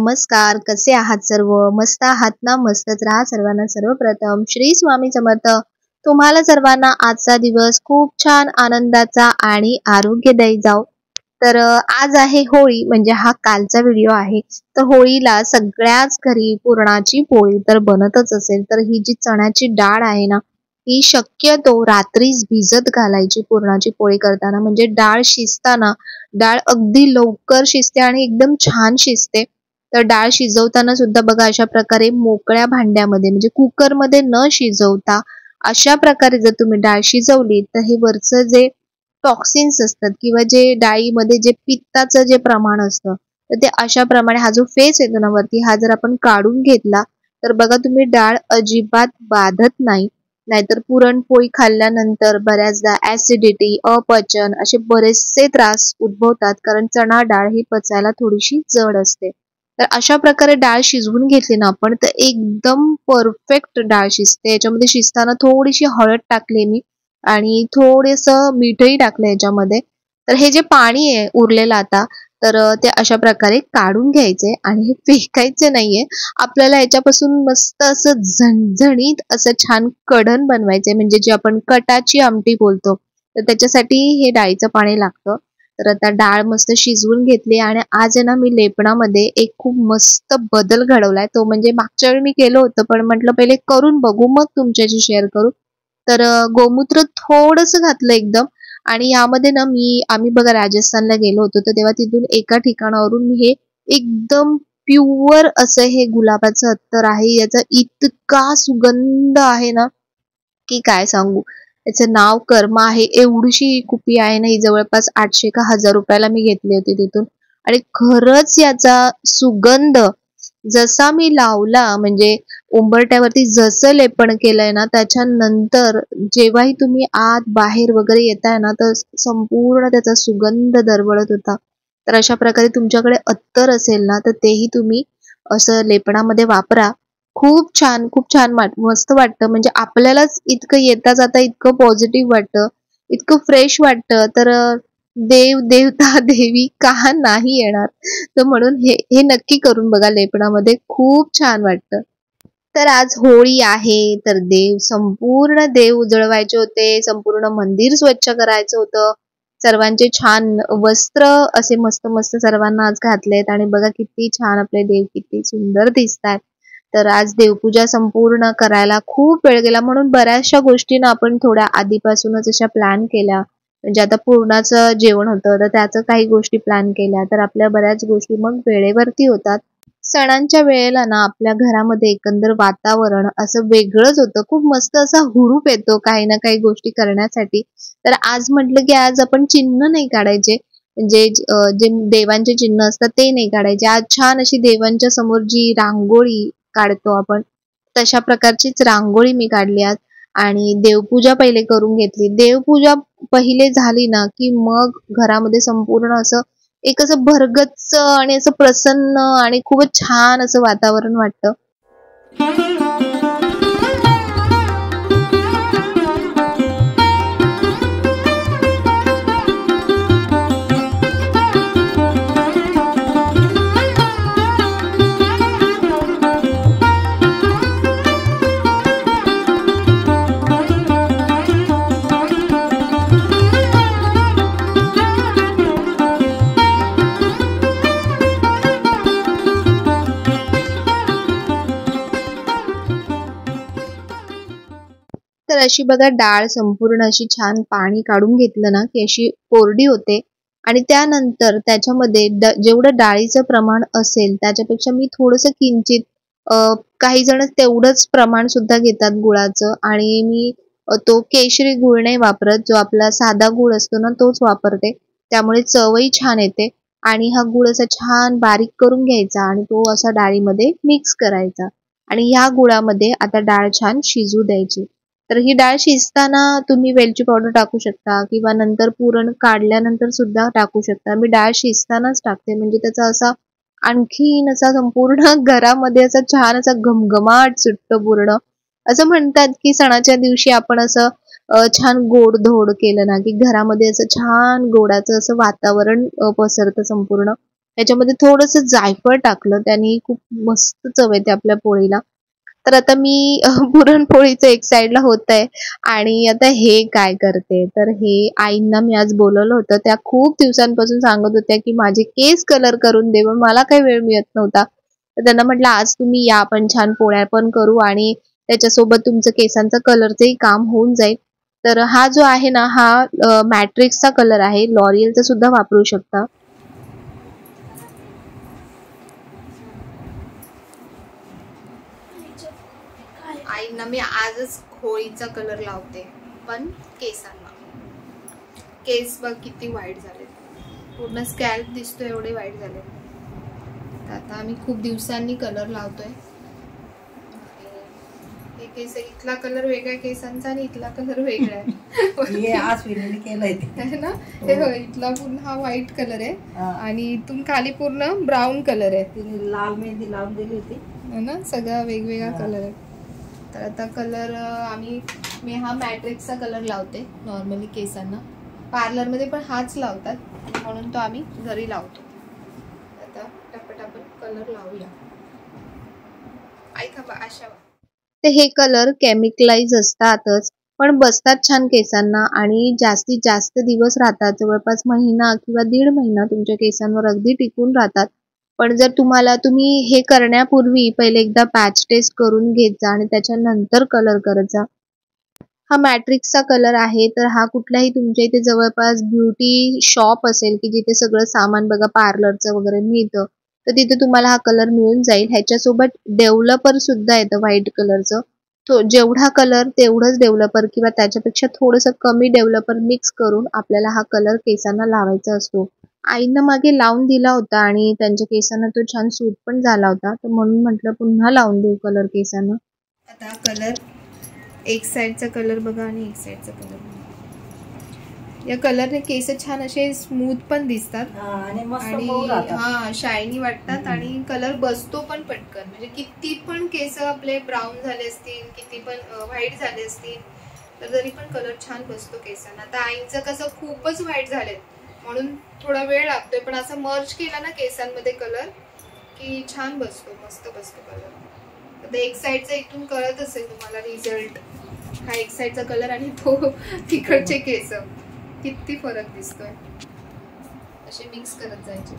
नमस्कार कसे आहात सर्व? मस्त आहात ना? मस्तच राहा सर्वांना सर्वप्रथम. श्री स्वामी समर्थ. तुम्हाला सर्वांना आजचा दिवस खूप छान आनंदाचा आणि आरोग्यदायी जाऊ तर आज आहे होळी म्हणजे हा कालचा व्हिडिओ आहे. तर होळीला सगळ्याच घरी पुरणाची पोळी तर बनतच असेल. तर ही जी चण्याची डाळ आहे ना ही शक्यतो रात्रीच भिजत घालायची पुरणाची पोळी करताना. म्हणजे डाळ शिजताना डाळ अगदी लवकर शिजते आणि एकदम छान शिजते. तर डाळ शिजवताना सुद्धा बघा अशा प्रकारे मोकळ्या भांड्यामध्ये म्हणजे कुकरमध्ये न शिजवता अशा प्रकारे जर तुम्ही डाळ शिजवली तर हे वरचं जे टॉक्सिन्स असतात किंवा जे डाळीमध्ये जे पित्ताचं जे प्रमाण असतं तर ते अशा प्रमाणे हा जो फेस येतो ना वरती हा जर आपण काढून घेतला तर बघा तुम्ही डाळ अजिबात बाधत नाही. नाहीतर पुरणपोळी खाल्ल्यानंतर बऱ्याचदा ऍसिडिटी अपचन असे बरेचसे त्रास उद्भवतात कारण चणा डाळ ही पचायला थोडीशी जड असते. तर अशा प्रकारे डाळ शिजवून घेतली ना आपण तर एकदम परफेक्ट डाळ शिजते. याच्यामध्ये शिजताना थोडीशी हळद टाकली मी आणि थोडंसं मीठही टाकलं याच्यामध्ये. तर हे जे पाणी आहे उरलेलं आता तर ते अशा प्रकारे काढून घ्यायचे आणि हे फेकायचे नाहीये. आपल्याला याच्यापासून मस्त असं झणझणीत असं छान कढण बनवायचे म्हणजे जे आपण कटाची आमटी बोलतो तर त्याच्यासाठी हे डाळीचं पाणी लागतं. तर आता डाळ मस्त शिजवून घेतली आणि आज आहे ना मी लेपणामध्ये एक खूप मस्त बदल घडवलाय. तो म्हणजे मागच्या वेळी मी केलं होतं पण म्हटलं पहिले करून बघू मग तुमच्याशी शेअर करू. तर गोमूत्र थोडस घातलं एकदम. आणि यामध्ये ना मी आम्ही बघा राजस्थानला गेलो होतो तर तेव्हा तिथून एका ठिकाणावरून हे एकदम प्युअर असं हे गुलाबाचं अत्तर आहे. याचा इतका सुगंध आहे ना की काय सांगू. याचं नाव कर्मा आहे. एवढीशी कुपी आहे ना ही जवळपास आठशे का हजार रुपयाला मी घेतली होती तिथून. आणि खरंच याचा सुगंध जसा मी लावला म्हणजे उंबरट्यावरती जसं लेपण केलंय ना त्याच्यानंतर जेव्हाही तुम्ही आत बाहेर वगैरे येताय ना तर संपूर्ण त्याचा सुगंध दरवळत होता. तर अशा प्रकारे तुमच्याकडे अत्तर असेल ना तर तेही तुम्ही असं लेपणामध्ये वापरा. खूप छान खूप छान वाट मस्त वाटतं. म्हणजे आपल्यालाच इतकं येता जाता इतकं पॉझिटिव्ह वाटतं. इतकं फ्रेश वाटतं. तर देव देवता देवी का नाही येणार? तर म्हणून हे हे नक्की करून बघा लेपणामध्ये खूप छान वाटतं. तर आज होळी आहे. तर देव संपूर्ण देव उजळवायचे होते. संपूर्ण मंदिर स्वच्छ करायचं होतं. सर्वांचे छान वस्त्र असे मस्त मस्त सर्वांना आज घातलेत. आणि बघा किती छान आपले देव किती सुंदर दिसतात तर आज देवपूजा संपूर्ण करायला खूप वेळ गेला. म्हणून बऱ्याचशा गोष्टींना आपण थोड्या आधीपासूनच अशा प्लॅन केल्या. म्हणजे आता पूर्णाचं जेवण होतं तर त्याचं काही गोष्टी प्लॅन केल्या. तर आपल्या बऱ्याच गोष्टी मग वेळेवरती होतात. सणांच्या वेळेला ना आपल्या घरामध्ये एकंदर वातावरण असं वेगळंच होतं. खूप मस्त असा हुरूप येतो काही ना काही गोष्टी करण्यासाठी. तर आज म्हटलं की आज आपण चिन्ह नाही काढायचे. म्हणजे जे देवांचे चिन्ह असतात ते नाही काढायचे. आज छान अशी देवांच्या समोर जी रांगोळी काढतो आपण. तशा प्रकारचीच रांगोळी मी काढली आज आणि देवपूजा पहिले करून घेतली. देवपूजा पहिले झाली ना की मग घरामध्ये संपूर्ण असं एक असं भरगच्च आणि असं प्रसन्न आणि खूपच छान असं वातावरण वाटतं. तर अशी बघा डाळ संपूर्ण अशी छान पाणी काढून घेतलं ना की अशी कोरडी होते. आणि त्यानंतर त्याच्यामध्ये जेवढं डाळीचं प्रमाण असेल त्याच्यापेक्षा मी थोडस किंचित काही जण तेवढंच प्रमाण सुद्धा घेतात गुळाचं. आणि मी तो केशरी गुळ नाही वापरत जो आपला साधा गुळ असतो ना तोच वापरते. त्यामुळे चवही छान येते. आणि हा गुळ असा छान बारीक करून घ्यायचा आणि तो असा डाळीमध्ये मिक्स करायचा. आणि ह्या गुळामध्ये आता डाळ छान शिजू द्यायची. तर ही डाळ शिजताना तुम्ही वेलची पावडर टाकू शकता किंवा नंतर पुरण काढल्यानंतर सुद्धा टाकू शकता. मी डाळ शिजतानाच टाकते. म्हणजे त्याचा असा आणखीन असा संपूर्ण घरामध्ये असा छान असा घमघमाट सुटतो पूर्ण. असं म्हणतात की सणाच्या दिवशी आपण असं छान गोड धोड केलं ना की घरामध्ये असं छान गोडाचं असं वातावरण पसरतं संपूर्ण. याच्यामध्ये थोडस जायफळ टाकलं. त्याने खूप मस्त चव येते आपल्या पोळीला. तर आता मी पुरणपोळीचं एक साईडला होत आहे आणि आता हे काय करते? तर हे आईंना मी आज बोलवलं होतं. त्या खूप दिवसांपासून सांगत होत्या की माझे केस कलर करून दे मला काही वेळ मिळत नव्हता. तर त्यांना म्हटलं आज तुम्ही या पण छान पोळ्या पण करू आणि त्याच्यासोबत तुमचं केसांचं कलरचंही काम होऊन जाईल. तर हा जो आहे ना हा मॅट्रिक्सचा कलर आहे. लॉरियलचा सुद्धा वापरू शकता. आईंना मी आजच होळीचा कलर लावते. पण केसांना. केस बघ किती वाईट झाले पूर्ण स्कॅल्प दिसतो एवढे वाईट झाले आता आम्ही खूप दिवसांनी कलर लावतोय. हे केस इथला कलर वेगळा केसांचा आणि इथला कलर वेगळा आहे. ना? हे इथला पूर्ण हा व्हाईट कलर आहे. आणि इथून खाली पूर्ण ब्राऊन कलर आहे. लाल मेहंदी लावून दिली होती. ना? सगळा वेगवेगळा कलर आहे. तर आता कलर आम्ही मी हा मॅट्रिक्सचा कलर लावते नॉर्मली केसांना. पार्लरमध्ये पण हाच लावतात म्हणून तो आम्ही घरी लावतो. आता टपटापट कलर लावूया. ऐका ते हे कलर केमिकलाइज असतातच पण बसतात छान केसांना आणि जास्तीत जास्त दिवस राहतात. जवळपास महिना किंवा दीड महिना तुमच्या केसांवर अगदी टिकून राहतात. पण जर तुम्हाला तुम्ही हे करण्यापूर्वी पहिले एकदा पॅच टेस्ट करून घेत जा आणि त्याच्यानंतर कलर करत जा. हा मॅट्रिक्सचा कलर आहे तर हा कुठलाही तुमच्या इथे जवळपास ब्युटी शॉप असेल की जिथे सगळं सामान बघा पार्लरचं वगैरे मिळतं तर तिथे तुम्हाला हा कलर मिळून जाईल. ह्याच्यासोबत डेव्हलपर सुद्धा येतं व्हाईट कलरचं तो जेवढा कलर तेवढंच डेव्हलपर किंवा त्याच्यापेक्षा थोडंसं कमी डेव्हलपर मिक्स करून आपल्याला हा कलर केसांना लावायचा असतो. आईनं मागे लावून दिला होता आणि त्यांच्या केसांना तो छान सूट पण झाला होता. तर म्हणून म्हटलं पुन्हा लावून देऊ कलर केसांना. आता कलर एक साईडचा कलर बघा आणि एक साईडचा कलर या कलरने केस छान असे स्मूथ पण दिसतात. आणि हा शायनी वाटतात आणि कलर बसतो पण पटकन. म्हणजे किती पण केस आपले ब्राऊन झाले असतील किती पण व्हाईट झाले असतील तर जरी पण कलर छान बसतो केसांना. आता आईचं कसं खूपच व्हाईट झाले म्हणून थोडा वेळ लागतोय पण असं मर्ज केला ना केसांमध्ये कलर की छान बसतो मस्त बसतो कलर आता एक साईडचा इथून कळत असेल तुम्हाला रिझल्ट हा एक साईडचा कलर आणि तो तिकडचे केस. किती फरक दिसतोय. असे मिक्स करत जायचे.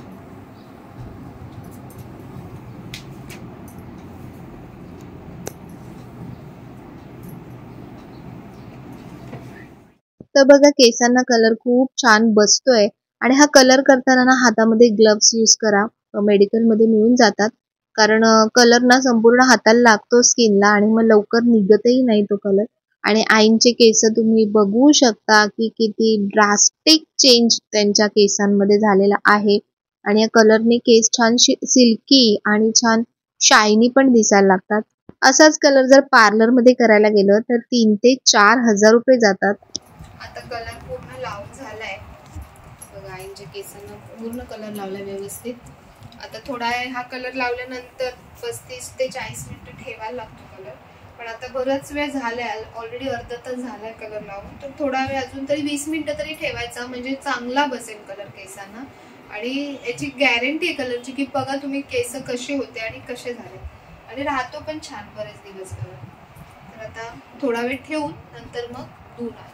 तर बघा केसांना कलर खूप छान बसतोय. आणि हा कलर करताना ना हातामध्ये ग्लव्स यूज करा. मेडिकलमध्ये मिळून जातात. कारण कलर ना संपूर्ण हाताला लागतो स्किनला आणि मग लवकर निघतही नाही तो कलर आणि आईंचे केस तुम्ही बघू शकता की किती ड्रास्टिक चेंज त्यांच्या केसांमध्ये झालेला आहे. आणि या कलरने केस छान सिल्की आणि छान शायनी पण दिसायला लागतात. असाच कलर जर पार्लरमध्ये करायला गेलं तर तीन ते चार हजार रुपये जातात. आता कलर पूर्ण लावून झालाय. बघा केसांना पूर्ण कलर लावला व्यवस्थित. आता थोडा हा कलर लावल्यानंतर पस्तीस ते चाळीस मिनटं ठेवायला लागतो कलर पण आता बराच वेळ झालाय ऑलरेडी अर्धा तास झालाय कलर लावून. तर थोडा वेळ अजून तरी वीस मिनिटं तरी ठेवायचा म्हणजे चांगला बसेल कलर केसांना. आणि याची गॅरंटी आहे कलरची की बघा तुम्ही केस कसे होते आणि कसे झाले. आणि राहतो पण छान बरेच दिवस कलर तर आता थोडा वेळ ठेवून नंतर मग धुणार.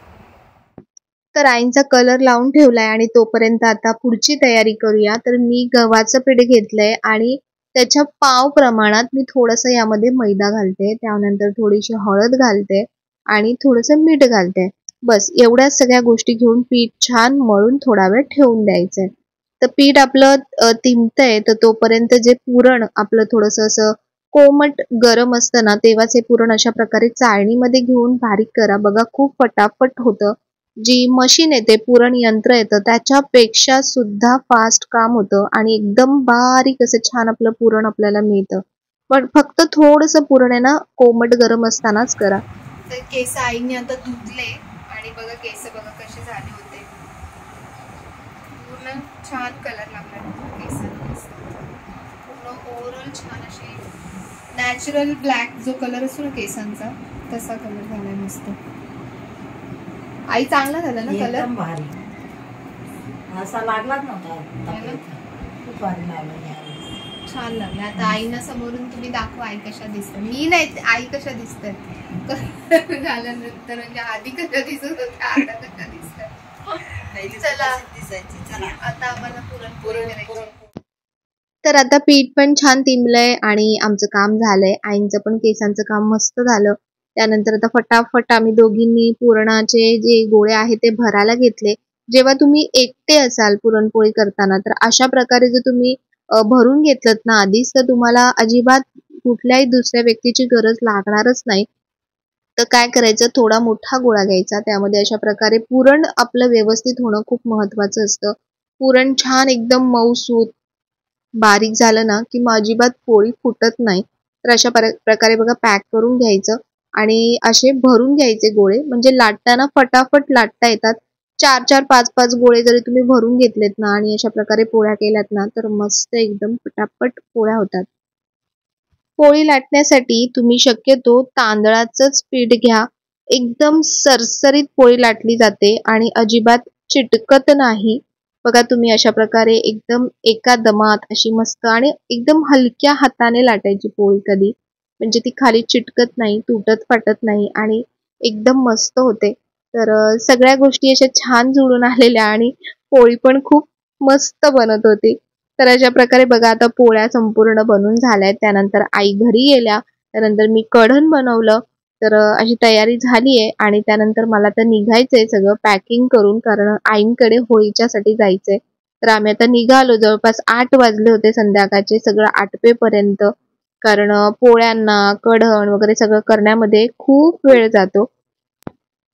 तर आईंचा कलर लावून ठेवलाय आणि तोपर्यंत आता पुढची तयारी करूया. तर मी गव्हाचं पीठ घेतलंय आणि त्याच्या पाव प्रमाणात मी थोडस यामध्ये मैदा घालते. त्यानंतर थोडीशी हळद घालते आणि थोडस मीठ घालते. बस एवढ्या सगळ्या गोष्टी घेऊन पीठ छान मळून थोडा वेळ ठेवून द्यायचंय. तर पीठ आपलं तिमतंय तर तोपर्यंत जे पुरण आपलं थोडस असं कोमट गरम असतं ना तेव्हाच हे पुरण अशा प्रकारे चाळणीमध्ये घेऊन बारीक करा. बघा खूप फटाफट होतं. जी मशीन येते पुरण यंत्र येतं त्याच्यापेक्षा सुद्धा फास्ट काम होतं आणि एकदम बारीक असं छान आपलं पुरण आपल्याला मिळतं. पण फक्त थोडस पुरण आहे ना कोमट गरम असतानाच करा. तर केस आईने आता धुतले आणि बघा केस बघा कसे झाले होते. पूर्ण छान कलर लागला. केसांना पूर्ण ओव्हरऑल छान नॅचरल ब्लॅक जो कलर असतो ना केसांचा तसा कलर झालाय मस्त. आई चांगला झाला ना कलर भारी. असा लागलाच नव्हता. खूप भारी लावलं यावेळेस. छान लागले. आता आईना समोरून तुम्ही दाखवा आई कशा दिसतात. मी नाही आई कशा दिसतात? झाल्यानंतर म्हणजे आधी कशा दिसत होत्या आता कशा दिसतात? चला. दिसायची. चला. आता आम्हाला पुरण. पुरण. तर आता पीठ पण छान तिंबलंय आणि आमचं काम झालंय. आईंचं पण केसांचं काम मस्त झालं. त्यानंतर आता फटाफट आम्ही दोघींनी पुरणाचे जे गोळे आहेत ते भरायला घेतले. जेव्हा तुम्ही एकटे असाल पुरणपोळी करताना तर अशा प्रकारे जर तुम्ही भरून घेतलं ना आधीच तर तुम्हाला अजिबात कुठल्याही दुसऱ्या व्यक्तीची गरज लागणारच नाही. तर काय करायचं? थोडा मोठा गोळा घ्यायचा. त्यामध्ये अशा प्रकारे पुरण आपलं व्यवस्थित होणं खूप महत्वाचं असतं. पुरण छान एकदम मऊसूत बारीक झालं ना की मग अजिबात पोळी फुटत नाही. तर अशा प्रकारे बघा पॅक करून घ्यायचं. आणि असे भरून घ्यायचे गोळे. म्हणजे लाटताना फटाफट लाटता येतात. चार चार पाच पाच गोळे जरी तुम्ही भरून घेतलेत ना आणि अशा प्रकारे पोळ्या केल्यात ना तर मस्त एकदम पटापट पोळ्या होतात. पोळी लाटण्यासाठी तुम्ही शक्यतो तांदळाचंच पीठ घ्या. एकदम सरसरीत पोळी लाटली जाते आणि अजिबात चिटकत नाही. बघा तुम्ही अशा प्रकारे एकदम एका दमात अशी मस्त आणि एकदम हलक्या हाताने लाटायची पोळी कधी. म्हणजे ती खाली चिटकत नाही तुटत फाटत नाही आणि एकदम मस्त होते. तर सगळ्या गोष्टी अशा छान जुळून आलेल्या आणि पोळी पण खूप मस्त बनत होती. तर अशा प्रकारे बघा आता पोळ्या संपूर्ण बनून झाल्यात त्यानंतर आई घरी गेल्या. त्यानंतर मी कढण बनवलं. तर अशी तयारी झाली आहे आणि त्यानंतर मला तर निघायचंय सगळं पॅकिंग करून कारण आईंकडे होळीच्यासाठी जायचंय. तर आम्ही आता निघालो. जवळपास आठ वाजले होते संध्याकाळचे. सगळं आटपेपर्यंत कारण पोळ्यांना कढण वगैरे सगळं करण्यामध्ये खूप वेळ जातो.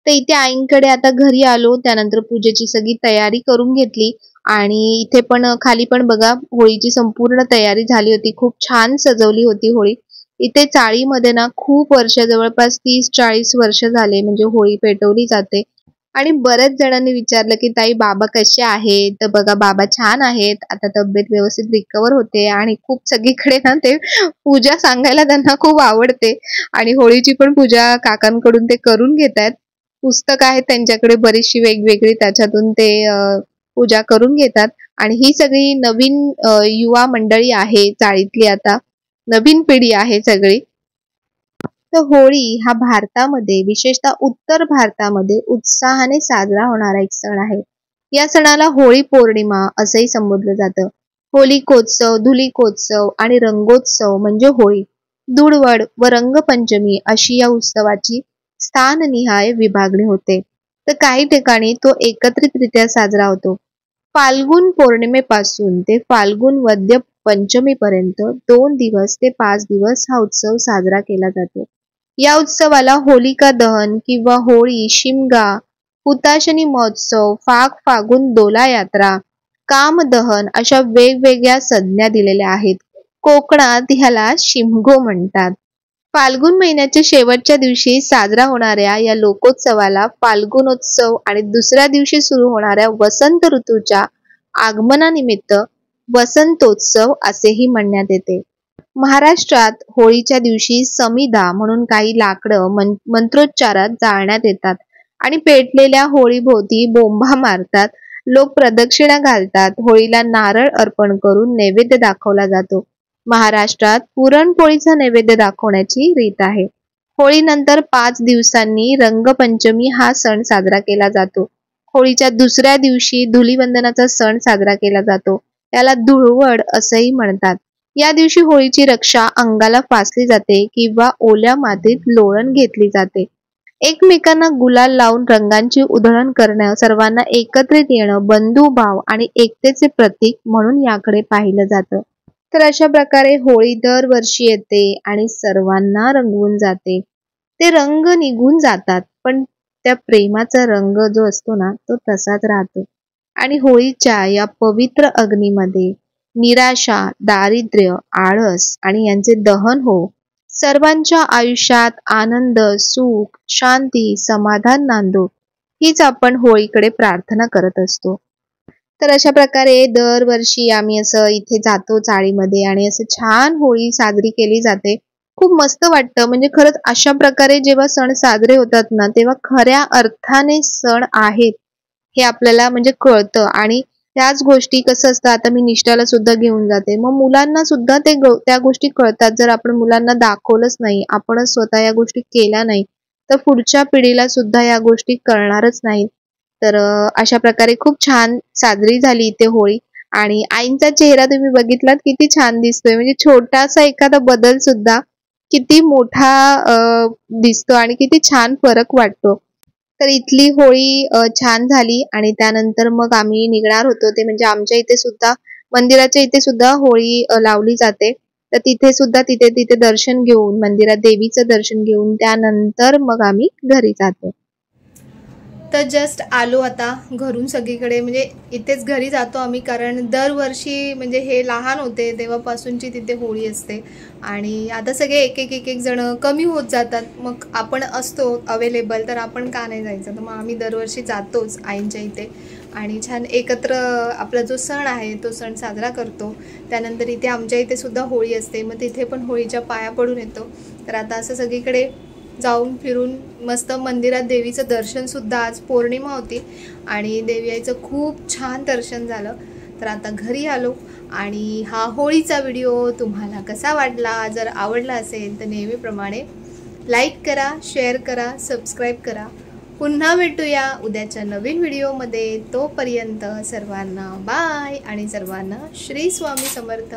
तर इथे आईंकडे आता घरी आलो त्यानंतर पूजेची सगळी तयारी करून घेतली. आणि इथे पण खाली पण बघा होळीची संपूर्ण तयारी झाली होती. खूप छान सजवली होती होळी. इथे चाळीमध्ये ना खूप वर्ष जवळपास तीस चाळीस वर्ष झाले म्हणजे होळी पेटवली जाते. आणि बऱ्याच जणांनी विचारलं की ताई बाबा कसे आहेत? तर बघा बाबा छान आहेत. आता तब्येत व्यवस्थित रिकवर होते आणि खूप सगळीकडे ना ते पूजा सांगायला त्यांना खूप आवडते. आणि होळीची पण पूजा काकांकडून ते करून घेत आहेत. पुस्तक आहेत त्यांच्याकडे बरीचशी वेगवेगळी. त्याच्यातून ते पूजा करून घेतात. आणि ही सगळी नवीन युवा मंडळी आहे चाळीतली आता. नवीन पिढी आहे सगळी. तर होळी हा भारतामध्ये विशेषतः उत्तर भारतामध्ये उत्साहाने साजरा होणारा एक सण आहे. या सणाला होळी पौर्णिमा असंही संबोधलं जातं. होलिकोत्सव धुलिकोत्सव आणि रंगोत्सव म्हणजे होळी. धुळवड व रंगपंचमी अशी या उत्सवाची स्थाननिहाय विभागणी होते. तर काही ठिकाणी तो एकत्रितरित्या साजरा होतो. फाल्गुन पौर्णिमेपासून ते फाल्गुन वद्य पंचमीपर्यंत दोन दिवस ते पाच दिवस हा उत्सव साजरा केला जातो. या उत्सवाला होलिका दहन किंवा होळी शिमगा हुताशनी महोत्सव फाग फागुन दोला यात्रा कामदहन अशा वेगवेगळ्या संज्ञा दिलेल्या आहेत. कोकणात ह्याला शिमगो म्हणतात. फाल्गुन महिन्याच्या शेवटच्या दिवशी साजरा होणाऱ्या या लोकोत्सवाला फाल्गुनोत्सव आणि दुसऱ्या दिवशी सुरू होणाऱ्या वसंत ऋतूच्या आगमनानिमित्त वसंतोत्सव असेही म्हणण्यात येते. महाराष्ट्रात होळीच्या दिवशी समिधा म्हणून काही लाकडं मन मंत्रोच्चारात जाळण्यात येतात. आणि पेटलेल्या होळीभोवती बोंबा मारतात. लोक प्रदक्षिणा घालतात. होळीला नारळ अर्पण करून नैवेद्य दाखवला जातो. महाराष्ट्रात पुरणपोळीचा नैवेद्य दाखवण्याची रीत आहे. होळीनंतर पाच दिवसांनी रंगपंचमी हा सण साजरा केला जातो. होळीच्या दुसऱ्या दिवशी धुलीवंदनाचा सण साजरा केला जातो. याला धुळवड असंही म्हणतात. या दिवशी होळीची रक्षा अंगाला फासली जाते किंवा ओल्या मातीत लोळण घेतली जाते. एकमेकांना गुलाल लावून रंगांची उधळण करणं सर्वांना एकत्रित येणं बंधुभाव आणि एकतेचे प्रतीक म्हणून याकडे पाहिलं जातं. तर अशा प्रकारे होळी दरवर्षी येते आणि सर्वांना रंगवून जाते. ते रंग निघून जातात पण त्या प्रेमाचा रंग जो असतो ना तो तसाच राहतो. आणि होळीच्या या पवित्र अग्नीमध्ये निराशा दारिद्र्य आळस आणि यांचे दहन हो. सर्वांच्या आयुष्यात आनंद सुख शांती समाधान नांदो हीच आपण होळीकडे प्रार्थना करत असतो. तर अशा प्रकारे दरवर्षी आम्ही असं इथे जातो चाळीमध्ये आणि असं छान होळी साजरी केली जाते. खूप मस्त वाटतं. म्हणजे खरंच अशा प्रकारे जेव्हा सण साजरे होतात ना तेव्हा खऱ्या अर्थाने सण आहेत हे आपल्याला म्हणजे कळतं. आणि त्याच गोष्टी कसं असतं आता मी निष्ठाला सुद्धा घेऊन जाते. मग मुलांना सुद्धा ते त्या गोष्टी कळतात. जर आपण मुलांना दाखवलंच नाही आपणच स्वतः या गोष्टी केल्या नाही तर पुढच्या पिढीला सुद्धा या गोष्टी कळणारच नाही तर अशा प्रकारे खूप छान साजरी झाली इथे होळी. आणि आईंचा चेहरा तुम्ही बघितलात किती छान दिसतोय. म्हणजे छोटासा एखादा बदल सुद्धा किती मोठा दिसतो आणि किती छान फरक वाटतो. तर इथली होळी छान झाली आणि त्यानंतर मग आम्ही निघणार होतो. ते म्हणजे आमच्या इथे सुद्धा मंदिराच्या इथे सुद्धा होळी लावली जाते. तर तिथे सुद्धा तिथे तिथे दर्शन घेऊन मंदिरात देवीचं दर्शन घेऊन त्यानंतर मग आम्ही घरी जातो. तर जस्ट आलो आता घरून सगळीकडे. म्हणजे इथेच घरी जातो आम्ही कारण दरवर्षी म्हणजे हे लहान होते तेव्हापासूनची तिथे होळी असते. आणि आता सगळे एक एक एक एक जण कमी होत जातात. मग आपण असतो अवेलेबल तर आपण का नाही जायचं? तर मग आम्ही दरवर्षी जातोच आईंच्या इथे. आणि छान एकत्र आपला जो सण आहे तो सण साजरा करतो. त्यानंतर इथे आमच्या इथे सुद्धा होळी असते. मग तिथे पण होळीच्या पाया पडून येतो. तर आता असं सगळीकडे जाऊन फिरून मस्त मंदिरात देवीचं दर्शनसुद्धा आज पौर्णिमा होती आणि देवी आईचं खूप छान दर्शन झालं. तर आता घरी आलो आणि हा होळीचा व्हिडिओ तुम्हाला कसा वाटला? जर आवडला असेल तर नेहमीप्रमाणे लाईक करा शेअर करा सबस्क्राईब करा. पुन्हा भेटूया उद्याच्या नवीन व्हिडिओमध्ये. तोपर्यंत सर्वांना बाय आणि सर्वांना श्री स्वामी समर्थ.